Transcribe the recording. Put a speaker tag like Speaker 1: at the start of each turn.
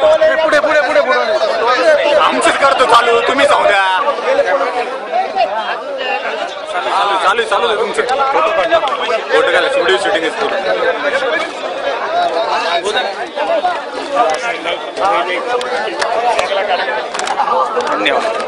Speaker 1: पुढे पुढे पुढे पुढे आमचीच करतो चालू तुम्ही जाऊ द्या. चालू चालू आहे तुमचं. फोटो घाला व्हिडिओ शूटिंग धन्यवाद.